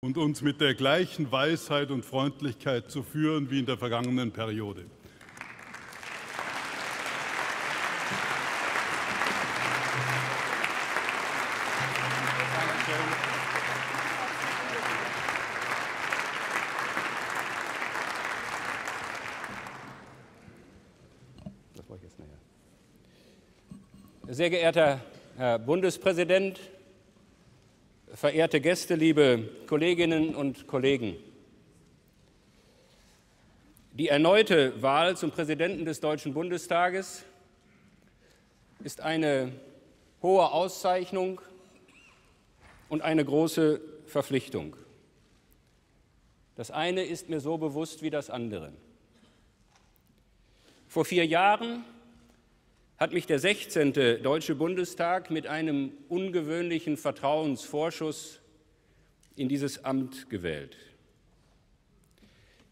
und uns mit der gleichen Weisheit und Freundlichkeit zu führen wie in der vergangenen Periode. Sehr geehrter Herr Bundespräsident, verehrte Gäste, liebe Kolleginnen und Kollegen! Die erneute Wahl zum Präsidenten des Deutschen Bundestages ist eine hohe Auszeichnung und eine große Verpflichtung. Das eine ist mir so bewusst wie das andere. Vor vier Jahren hat mich der 16. Deutsche Bundestag mit einem ungewöhnlichen Vertrauensvorschuss in dieses Amt gewählt.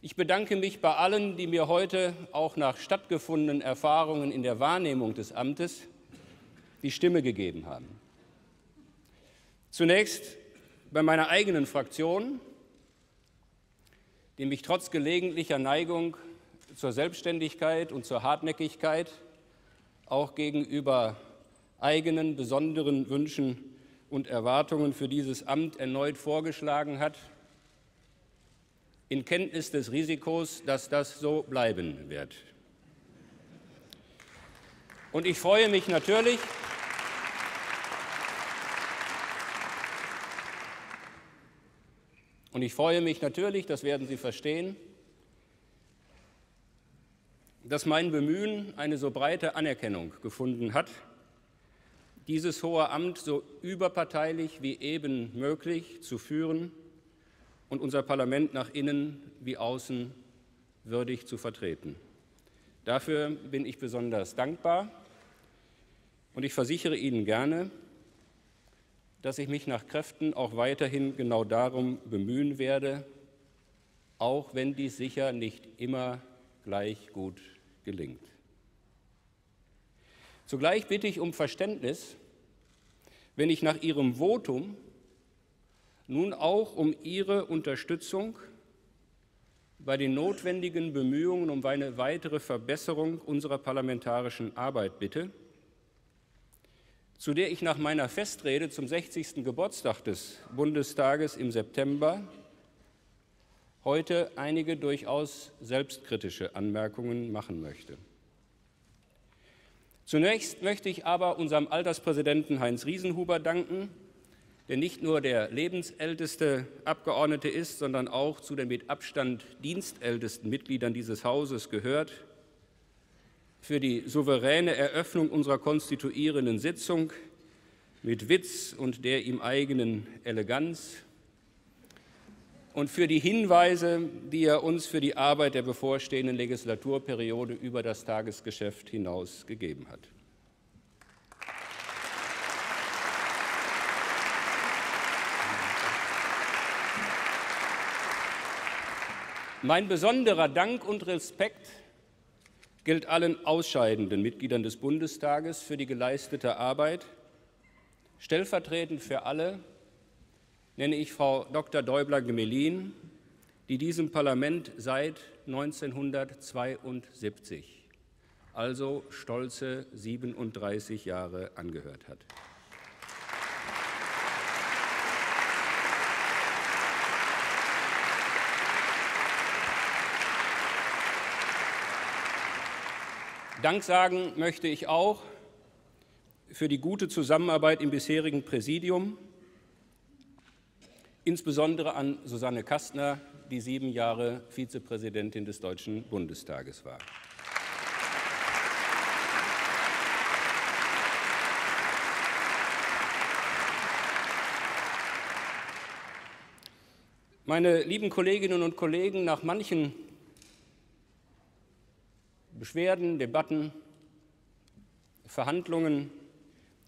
Ich bedanke mich bei allen, die mir heute auch nach stattgefundenen Erfahrungen in der Wahrnehmung des Amtes die Stimme gegeben haben. Zunächst bei meiner eigenen Fraktion, die mich trotz gelegentlicher Neigung zur Selbstständigkeit und zur Hartnäckigkeit auch gegenüber eigenen besonderen Wünschen und Erwartungen für dieses Amt erneut vorgeschlagen hat, in Kenntnis des Risikos, dass das so bleiben wird. Und ich freue mich natürlich, und ich freue mich natürlich, das werden Sie verstehen, dass mein Bemühen eine so breite Anerkennung gefunden hat, dieses hohe Amt so überparteilich wie eben möglich zu führen und unser Parlament nach innen wie außen würdig zu vertreten. Dafür bin ich besonders dankbar und ich versichere Ihnen gerne, dass ich mich nach Kräften auch weiterhin genau darum bemühen werde, auch wenn dies sicher nicht immer gleich gut gelingt. Zugleich bitte ich um Verständnis, wenn ich nach Ihrem Votum nun auch um Ihre Unterstützung bei den notwendigen Bemühungen um eine weitere Verbesserung unserer parlamentarischen Arbeit bitte, zu der ich nach meiner Festrede zum 60. Geburtstag des Bundestages im September heute einige durchaus selbstkritische Anmerkungen machen möchte. Zunächst möchte ich aber unserem Alterspräsidenten Heinz Riesenhuber danken, der nicht nur der lebensälteste Abgeordnete ist, sondern auch zu den mit Abstand dienstältesten Mitgliedern dieses Hauses gehört, für die souveräne Eröffnung unserer konstituierenden Sitzung mit Witz und der ihm eigenen Eleganz, und für die Hinweise, die er uns für die Arbeit der bevorstehenden Legislaturperiode über das Tagesgeschäft hinaus gegeben hat. Mein besonderer Dank und Respekt gilt allen ausscheidenden Mitgliedern des Bundestages für die geleistete Arbeit, stellvertretend für alle, nenne ich Frau Dr. Däubler-Gemelin, die diesem Parlament seit 1972, also stolze 37 Jahre, angehört hat. Dank sagen möchte ich auch für die gute Zusammenarbeit im bisherigen Präsidium insbesondere an Susanne Kastner, die sieben Jahre Vizepräsidentin des Deutschen Bundestages war. Meine lieben Kolleginnen und Kollegen, nach manchen Beschwerden, Debatten, Verhandlungen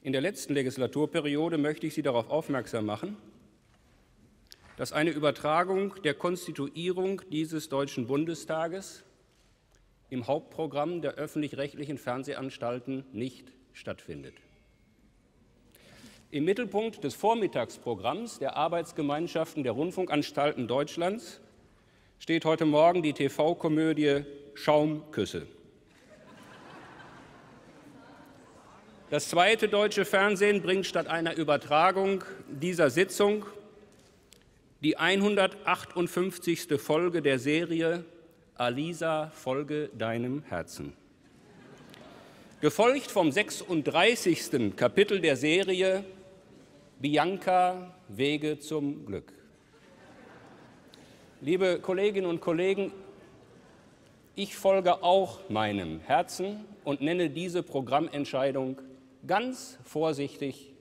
in der letzten Legislaturperiode möchte ich Sie darauf aufmerksam machen, dass eine Übertragung der Konstituierung dieses Deutschen Bundestages im Hauptprogramm der öffentlich-rechtlichen Fernsehanstalten nicht stattfindet. Im Mittelpunkt des Vormittagsprogramms der Arbeitsgemeinschaften der Rundfunkanstalten Deutschlands steht heute Morgen die TV-Komödie Schaumküsse. Das zweite deutsche Fernsehen bringt statt einer Übertragung dieser Sitzung die 158. Folge der Serie Alisa, folge deinem Herzen. Gefolgt vom 36. Kapitel der Serie Bianca, Wege zum Glück. Liebe Kolleginnen und Kollegen, ich folge auch meinem Herzen und nenne diese Programmentscheidung ganz vorsichtig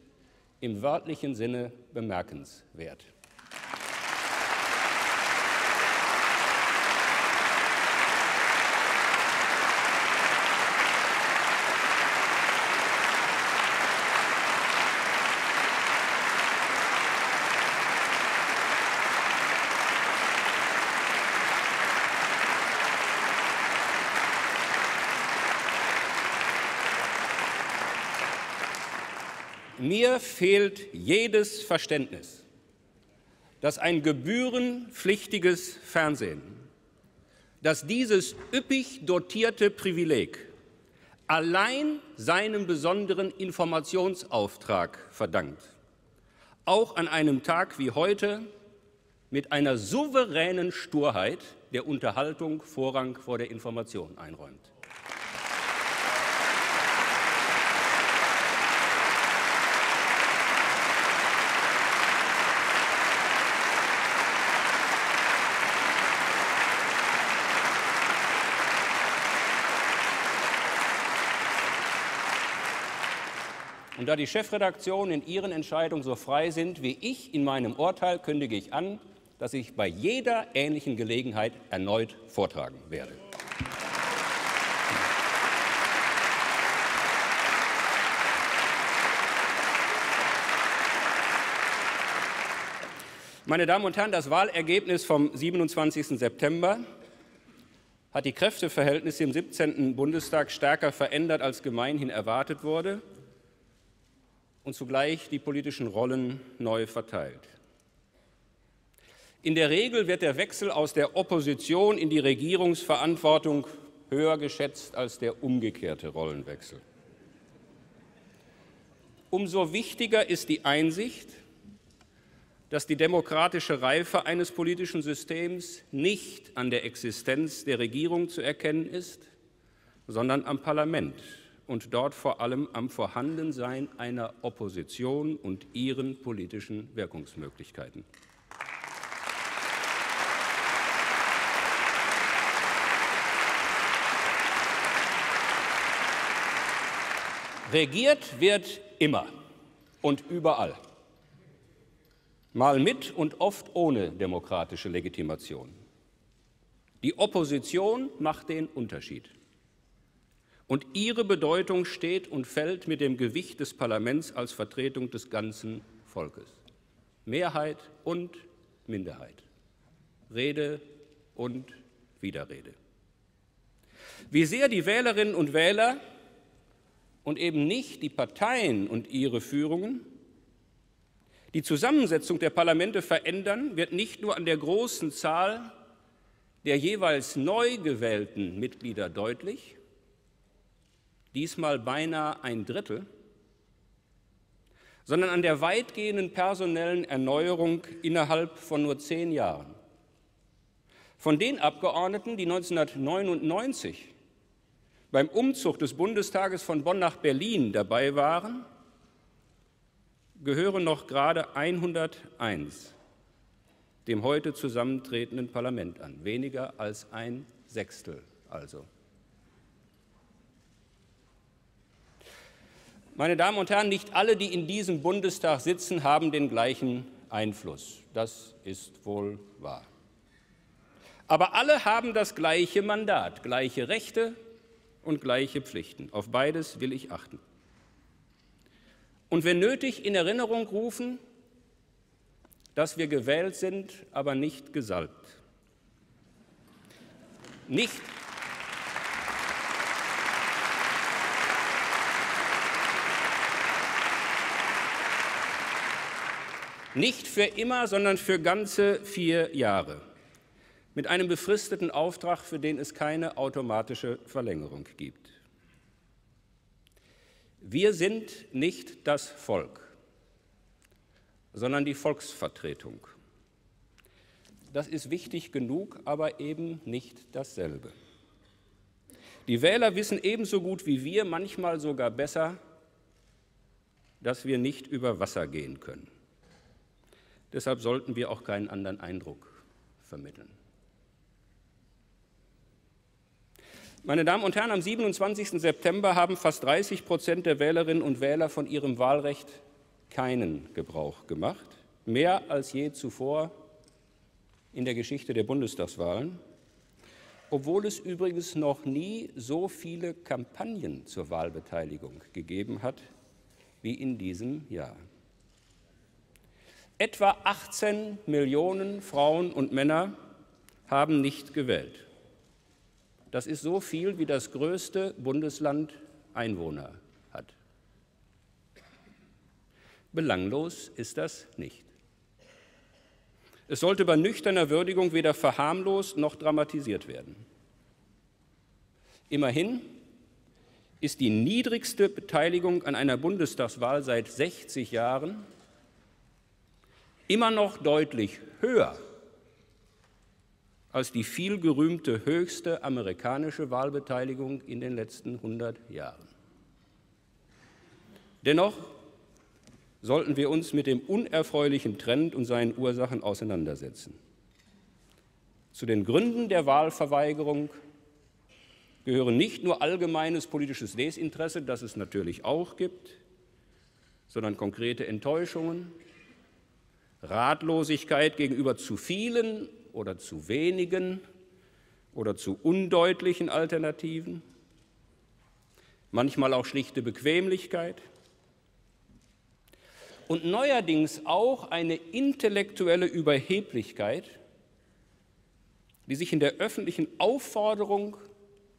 im wörtlichen Sinne bemerkenswert. Mir fehlt jedes Verständnis, dass ein gebührenpflichtiges Fernsehen, dass dieses üppig dotierte Privileg allein seinem besonderen Informationsauftrag verdankt, auch an einem Tag wie heute mit einer souveränen Sturheit der Unterhaltung Vorrang vor der Information einräumt. Und da die Chefredaktionen in ihren Entscheidungen so frei sind wie ich in meinem Urteil, kündige ich an, dass ich bei jeder ähnlichen Gelegenheit erneut vortragen werde. Meine Damen und Herren, das Wahlergebnis vom 27. September hat die Kräfteverhältnisse im 17. Bundestag stärker verändert, als gemeinhin erwartet wurde und zugleich die politischen Rollen neu verteilt. In der Regel wird der Wechsel aus der Opposition in die Regierungsverantwortung höher geschätzt als der umgekehrte Rollenwechsel. Umso wichtiger ist die Einsicht, dass die demokratische Reife eines politischen Systems nicht an der Existenz der Regierung zu erkennen ist, sondern am Parlament und dort vor allem am Vorhandensein einer Opposition und ihren politischen Wirkungsmöglichkeiten. Regiert wird immer und überall, mal mit und oft ohne demokratische Legitimation. Die Opposition macht den Unterschied. Und ihre Bedeutung steht und fällt mit dem Gewicht des Parlaments als Vertretung des ganzen Volkes. Mehrheit und Minderheit. Rede und Widerrede. Wie sehr die Wählerinnen und Wähler und eben nicht die Parteien und ihre Führungen die Zusammensetzung der Parlamente verändern, wird nicht nur an der großen Zahl der jeweils neu gewählten Mitglieder deutlich, diesmal beinahe ein Drittel, sondern an der weitgehenden personellen Erneuerung innerhalb von nur zehn Jahren. Von den Abgeordneten, die 1999 beim Umzug des Bundestages von Bonn nach Berlin dabei waren, gehören noch gerade 101 dem heute zusammentretenden Parlament an, weniger als ein Sechstel also. Meine Damen und Herren, nicht alle, die in diesem Bundestag sitzen, haben den gleichen Einfluss. Das ist wohl wahr. Aber alle haben das gleiche Mandat, gleiche Rechte und gleiche Pflichten. Auf beides will ich achten. Und wenn nötig in Erinnerung rufen, dass wir gewählt sind, aber nicht gesalbt. Nicht Nicht für immer, sondern für ganze vier Jahre. Mit einem befristeten Auftrag, für den es keine automatische Verlängerung gibt. Wir sind nicht das Volk, sondern die Volksvertretung. Das ist wichtig genug, aber eben nicht dasselbe. Die Wähler wissen ebenso gut wie wir, manchmal sogar besser, dass wir nicht über Wasser gehen können. Deshalb sollten wir auch keinen anderen Eindruck vermitteln. Meine Damen und Herren, am 27. September haben fast 30 Prozent der Wählerinnen und Wähler von ihrem Wahlrecht keinen Gebrauch gemacht, mehr als je zuvor in der Geschichte der Bundestagswahlen, obwohl es übrigens noch nie so viele Kampagnen zur Wahlbeteiligung gegeben hat wie in diesem Jahr. Etwa 18 Millionen Frauen und Männer haben nicht gewählt. Das ist so viel, wie das größte Bundesland Einwohner hat. Belanglos ist das nicht. Es sollte bei nüchterner Würdigung weder verharmlost noch dramatisiert werden. Immerhin ist die niedrigste Beteiligung an einer Bundestagswahl seit 60 Jahren immer noch deutlich höher als die vielgerühmte höchste amerikanische Wahlbeteiligung in den letzten 100 Jahren. Dennoch sollten wir uns mit dem unerfreulichen Trend und seinen Ursachen auseinandersetzen. Zu den Gründen der Wahlverweigerung gehören nicht nur allgemeines politisches Desinteresse, das es natürlich auch gibt, sondern konkrete Enttäuschungen, Ratlosigkeit gegenüber zu vielen oder zu wenigen oder zu undeutlichen Alternativen, manchmal auch schlichte Bequemlichkeit. Und neuerdings auch eine intellektuelle Überheblichkeit, die sich in der öffentlichen Aufforderung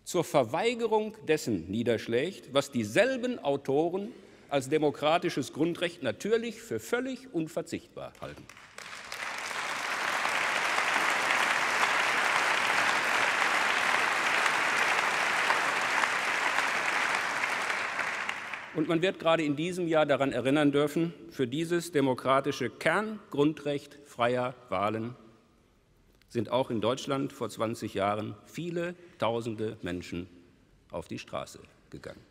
zur Verweigerung dessen niederschlägt, was dieselben Autoren als demokratisches Grundrecht natürlich für völlig unverzichtbar halten. Und man wird gerade in diesem Jahr daran erinnern dürfen, für dieses demokratische Kerngrundrecht freier Wahlen sind auch in Deutschland vor 20 Jahren viele tausende Menschen auf die Straße gegangen.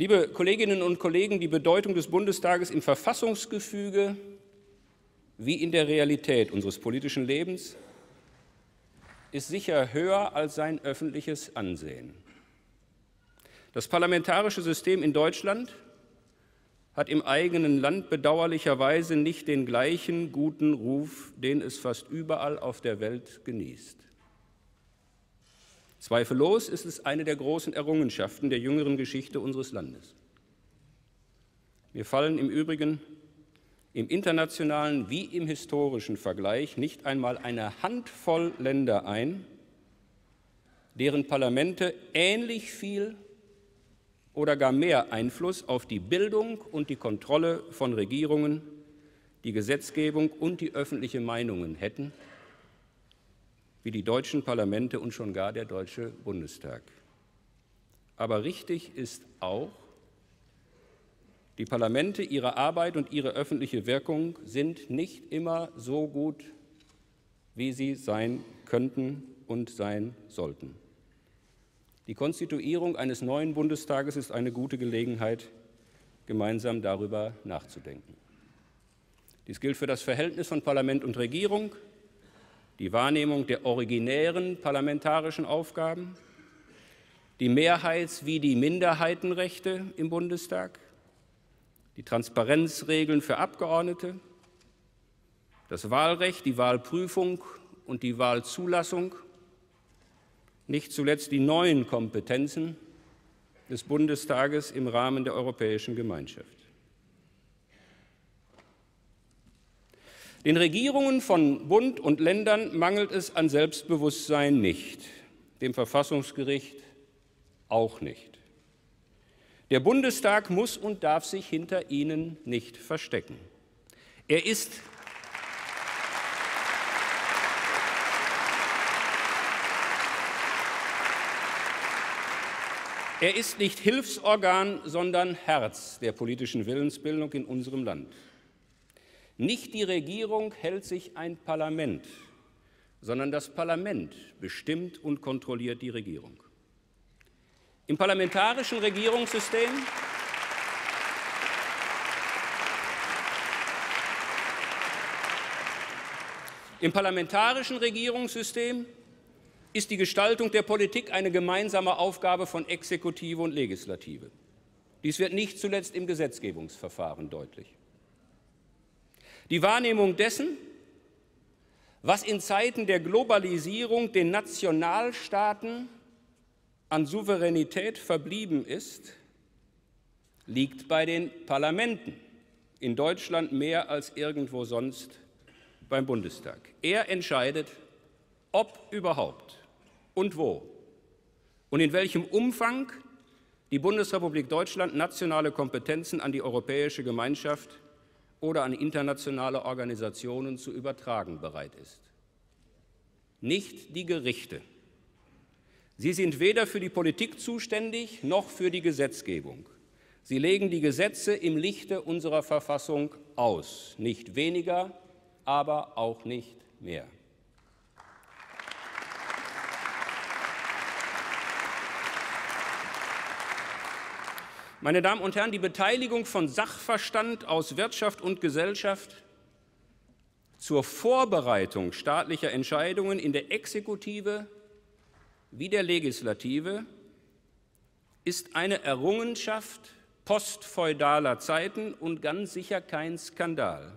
Liebe Kolleginnen und Kollegen, die Bedeutung des Bundestages im Verfassungsgefüge wie in der Realität unseres politischen Lebens ist sicher höher als sein öffentliches Ansehen. Das parlamentarische System in Deutschland hat im eigenen Land bedauerlicherweise nicht den gleichen guten Ruf, den es fast überall auf der Welt genießt. Zweifellos ist es eine der großen Errungenschaften der jüngeren Geschichte unseres Landes. Mir fallen im Übrigen im internationalen wie im historischen Vergleich nicht einmal eine Handvoll Länder ein, deren Parlamente ähnlich viel oder gar mehr Einfluss auf die Bildung und die Kontrolle von Regierungen, die Gesetzgebung und die öffentliche Meinungen hätten, wie die deutschen Parlamente und schon gar der Deutsche Bundestag. Aber richtig ist auch, die Parlamente, ihre Arbeit und ihre öffentliche Wirkung sind nicht immer so gut, wie sie sein könnten und sein sollten. Die Konstituierung eines neuen Bundestages ist eine gute Gelegenheit, gemeinsam darüber nachzudenken. Dies gilt für das Verhältnis von Parlament und Regierung, die Wahrnehmung der originären parlamentarischen Aufgaben, die Mehrheits- wie die Minderheitenrechte im Bundestag, die Transparenzregeln für Abgeordnete, das Wahlrecht, die Wahlprüfung und die Wahlzulassung nicht zuletzt die neuen Kompetenzen des Bundestages im Rahmen der Europäischen Gemeinschaft. Den Regierungen von Bund und Ländern mangelt es an Selbstbewusstsein nicht, dem Verfassungsgericht auch nicht. Der Bundestag muss und darf sich hinter ihnen nicht verstecken. Er ist Er ist nicht Hilfsorgan, sondern Herz der politischen Willensbildung in unserem Land. Nicht die Regierung hält sich ein Parlament, sondern das Parlament bestimmt und kontrolliert die Regierung. Im parlamentarischen Regierungssystem Im parlamentarischen Regierungssystem ist die Gestaltung der Politik eine gemeinsame Aufgabe von Exekutive und Legislative. Dies wird nicht zuletzt im Gesetzgebungsverfahren deutlich. Die Wahrnehmung dessen, was in Zeiten der Globalisierung den Nationalstaaten an Souveränität verblieben ist, liegt bei den Parlamenten, in Deutschland mehr als irgendwo sonst beim Bundestag. Er entscheidet, ob überhaupt und wo und in welchem Umfang die Bundesrepublik Deutschland nationale Kompetenzen an die Europäische Gemeinschaft oder an internationale Organisationen zu übertragen bereit ist. Nicht die Gerichte. Sie sind weder für die Politik zuständig noch für die Gesetzgebung. Sie legen die Gesetze im Lichte unserer Verfassung aus, nicht weniger, aber auch nicht mehr. Meine Damen und Herren, die Beteiligung von Sachverstand aus Wirtschaft und Gesellschaft zur Vorbereitung staatlicher Entscheidungen in der Exekutive wie der Legislative ist eine Errungenschaft postfeudaler Zeiten und ganz sicher kein Skandal.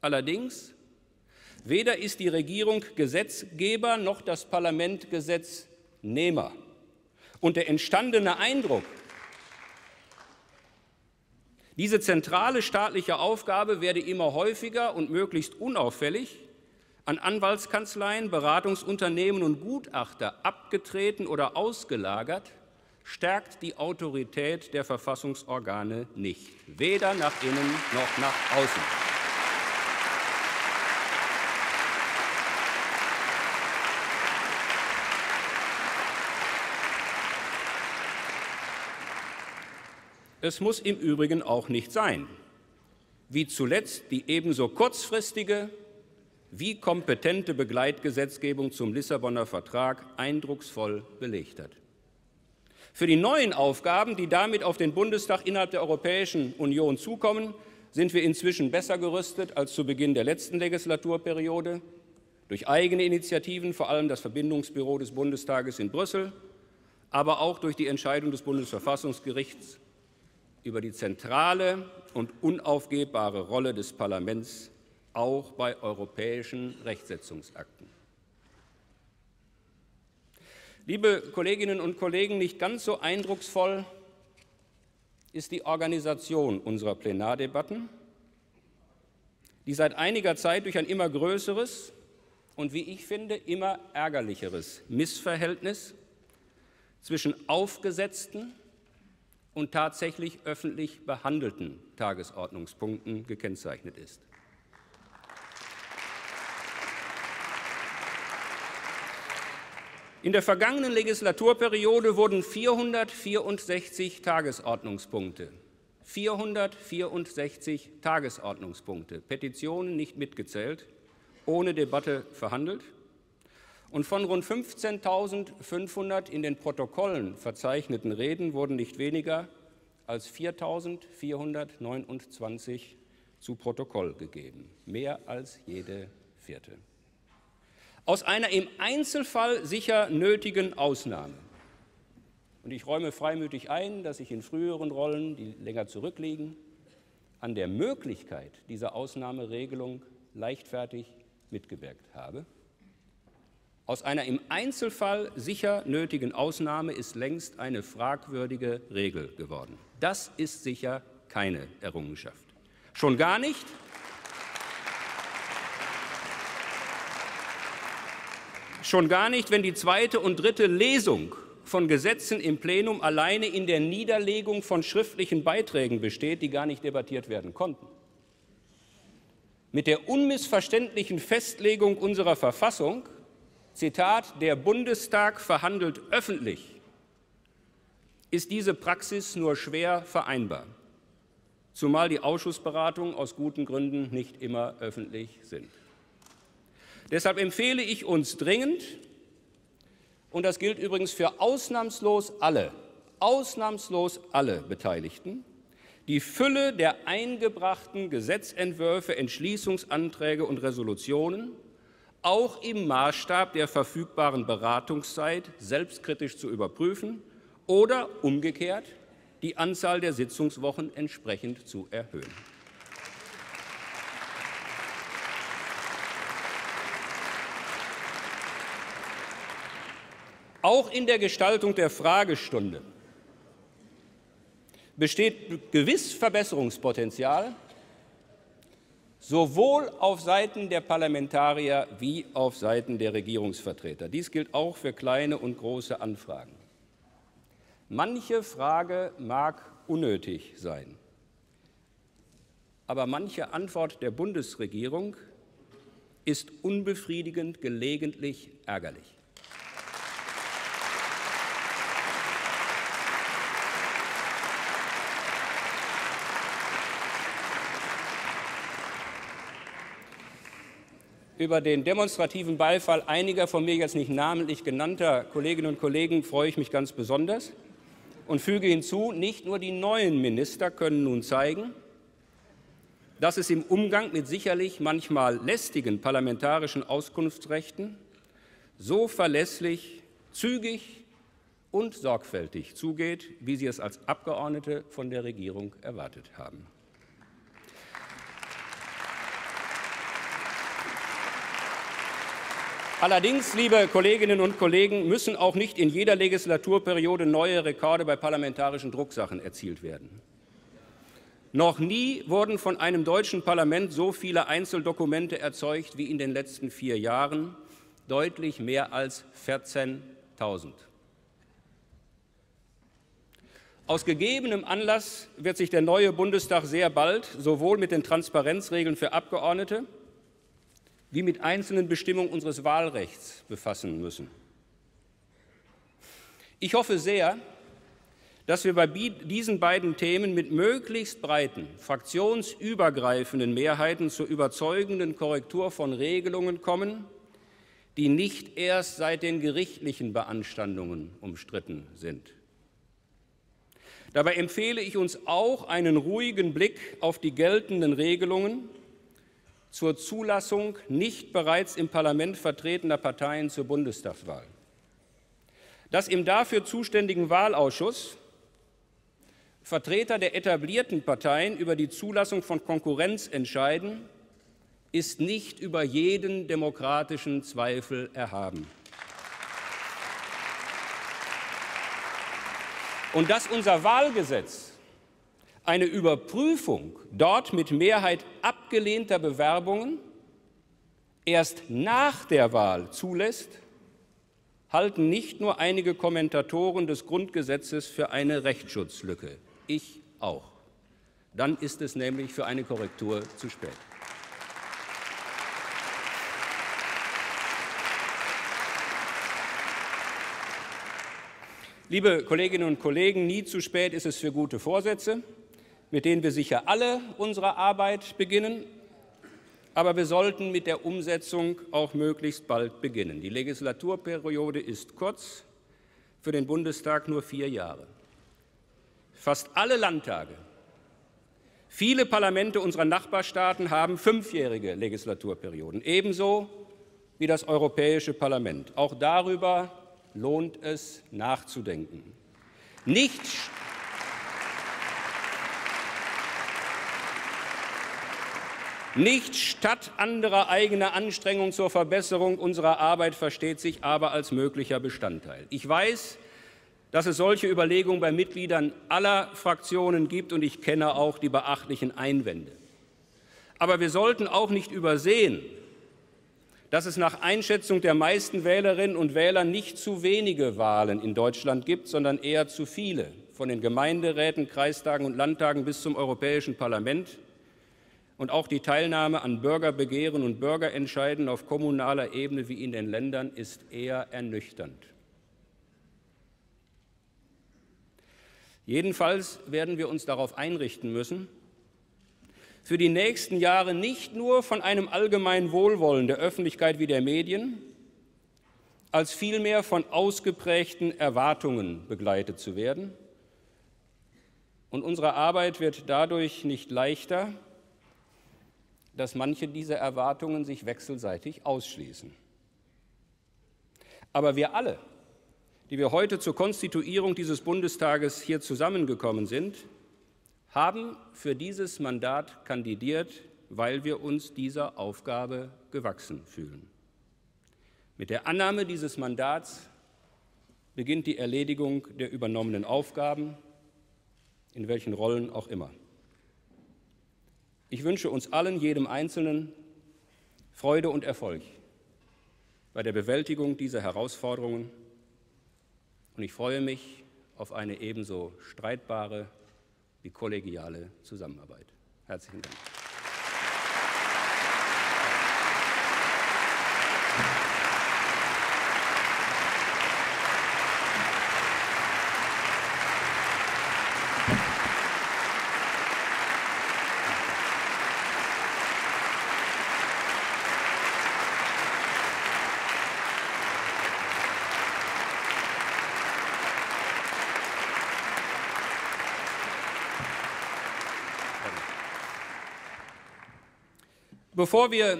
Allerdings, weder ist die Regierung Gesetzgeber noch das Parlament Gesetznehmer. Und der entstandene Eindruck, diese zentrale staatliche Aufgabe werde immer häufiger und möglichst unauffällig an Anwaltskanzleien, Beratungsunternehmen und Gutachter abgetreten oder ausgelagert, stärkt die Autorität der Verfassungsorgane nicht, weder nach innen noch nach außen. Es muss im Übrigen auch nicht sein, wie zuletzt die ebenso kurzfristige wie kompetente Begleitgesetzgebung zum Lissabonner Vertrag eindrucksvoll belegt hat. Für die neuen Aufgaben, die damit auf den Bundestag innerhalb der Europäischen Union zukommen, sind wir inzwischen besser gerüstet als zu Beginn der letzten Legislaturperiode. Durch eigene Initiativen, vor allem das Verbindungsbüro des Bundestages in Brüssel, aber auch durch die Entscheidung des Bundesverfassungsgerichts über die zentrale und unaufgebbare Rolle des Parlaments auch bei europäischen Rechtsetzungsakten. Liebe Kolleginnen und Kollegen, nicht ganz so eindrucksvoll ist die Organisation unserer Plenardebatten, die seit einiger Zeit durch ein immer größeres und wie ich finde immer ärgerlicheres Missverhältnis zwischen aufgesetzten und tatsächlich öffentlich behandelten Tagesordnungspunkten gekennzeichnet ist. In der vergangenen Legislaturperiode wurden 464 Tagesordnungspunkte, 464 Tagesordnungspunkte, Petitionen nicht mitgezählt, ohne Debatte verhandelt und von rund 15.500 in den Protokollen verzeichneten Reden wurden nicht weniger als 4.429 zu Protokoll gegeben, mehr als jede vierte. Aus einer im Einzelfall sicher nötigen Ausnahme. Und ich räume freimütig ein, dass ich in früheren Rollen, die länger zurückliegen, an der Möglichkeit dieser Ausnahmeregelung leichtfertig mitgewirkt habe. Aus einer im Einzelfall sicher nötigen Ausnahme ist längst eine fragwürdige Regel geworden. Das ist sicher keine Errungenschaft. Schon gar nicht, schon gar nicht, wenn die zweite und dritte Lesung von Gesetzen im Plenum alleine in der Niederlegung von schriftlichen Beiträgen besteht, die gar nicht debattiert werden konnten. Mit der unmissverständlichen Festlegung unserer Verfassung, Zitat, der Bundestag verhandelt öffentlich, ist diese Praxis nur schwer vereinbar, zumal die Ausschussberatungen aus guten Gründen nicht immer öffentlich sind. Deshalb empfehle ich uns dringend, und das gilt übrigens für ausnahmslos alle, ausnahmslos alle Beteiligten, die Fülle der eingebrachten Gesetzentwürfe, Entschließungsanträge und Resolutionen auch im Maßstab der verfügbaren Beratungszeit selbstkritisch zu überprüfen oder umgekehrt die Anzahl der Sitzungswochen entsprechend zu erhöhen. Auch in der Gestaltung der Fragestunde besteht gewiss Verbesserungspotenzial, sowohl auf Seiten der Parlamentarier wie auf Seiten der Regierungsvertreter. Dies gilt auch für kleine und große Anfragen. Manche Frage mag unnötig sein, aber manche Antwort der Bundesregierung ist unbefriedigend, gelegentlich ärgerlich. Über den demonstrativen Beifall einiger von mir jetzt nicht namentlich genannter Kolleginnen und Kollegen freue ich mich ganz besonders und füge hinzu, nicht nur die neuen Minister können nun zeigen, dass es im Umgang mit sicherlich manchmal lästigen parlamentarischen Auskunftsrechten so verlässlich, zügig und sorgfältig zugeht, wie Sie es als Abgeordnete von der Regierung erwartet haben. Allerdings, liebe Kolleginnen und Kollegen, müssen auch nicht in jeder Legislaturperiode neue Rekorde bei parlamentarischen Drucksachen erzielt werden. Noch nie wurden von einem deutschen Parlament so viele Einzeldokumente erzeugt wie in den letzten vier Jahren, deutlich mehr als 14.000. Aus gegebenem Anlass wird sich der neue Bundestag sehr bald sowohl mit den Transparenzregeln für Abgeordnete wie mit einzelnen Bestimmungen unseres Wahlrechts befassen müssen. Ich hoffe sehr, dass wir bei diesen beiden Themen mit möglichst breiten, fraktionsübergreifenden Mehrheiten zur überzeugenden Korrektur von Regelungen kommen, die nicht erst seit den gerichtlichen Beanstandungen umstritten sind. Dabei empfehle ich uns auch einen ruhigen Blick auf die geltenden Regelungen zur Zulassung nicht bereits im Parlament vertretener Parteien zur Bundestagswahl. Dass im dafür zuständigen Wahlausschuss Vertreter der etablierten Parteien über die Zulassung von Konkurrenz entscheiden, ist nicht über jeden demokratischen Zweifel erhaben. Und dass unser Wahlgesetz eine Überprüfung dort mit Mehrheit abgelehnter Bewerbungen erst nach der Wahl zulässt, halten nicht nur einige Kommentatoren des Grundgesetzes für eine Rechtsschutzlücke, ich auch. Dann ist es nämlich für eine Korrektur zu spät. Liebe Kolleginnen und Kollegen, nie zu spät ist es für gute Vorsätze mit denen wir sicher alle unsere Arbeit beginnen. Aber wir sollten mit der Umsetzung auch möglichst bald beginnen. Die Legislaturperiode ist kurz, für den Bundestag nur vier Jahre. Fast alle Landtage, viele Parlamente unserer Nachbarstaaten haben fünfjährige Legislaturperioden, ebenso wie das Europäische Parlament. Auch darüber lohnt es nachzudenken. Nicht Nicht statt anderer eigener Anstrengungen zur Verbesserung unserer Arbeit versteht sich aber als möglicher Bestandteil. Ich weiß, dass es solche Überlegungen bei Mitgliedern aller Fraktionen gibt, und ich kenne auch die beachtlichen Einwände. Aber wir sollten auch nicht übersehen, dass es nach Einschätzung der meisten Wählerinnen und Wähler nicht zu wenige Wahlen in Deutschland gibt, sondern eher zu viele, von den Gemeinderäten, Kreistagen und Landtagen bis zum Europäischen Parlament. Und auch die Teilnahme an Bürgerbegehren und Bürgerentscheiden auf kommunaler Ebene wie in den Ländern ist eher ernüchternd. Jedenfalls werden wir uns darauf einrichten müssen, für die nächsten Jahre nicht nur von einem allgemeinen Wohlwollen der Öffentlichkeit wie der Medien, als vielmehr von ausgeprägten Erwartungen begleitet zu werden. Und unsere Arbeit wird dadurch nicht leichter, dass manche dieser Erwartungen sich wechselseitig ausschließen. Aber wir alle, die wir heute zur Konstituierung dieses Bundestages hier zusammengekommen sind, haben für dieses Mandat kandidiert, weil wir uns dieser Aufgabe gewachsen fühlen. Mit der Annahme dieses Mandats beginnt die Erledigung der übernommenen Aufgaben, in welchen Rollen auch immer. Ich wünsche uns allen, jedem Einzelnen, Freude und Erfolg bei der Bewältigung dieser Herausforderungen und ich freue mich auf eine ebenso streitbare wie kollegiale Zusammenarbeit. Herzlichen Dank. Bevor wir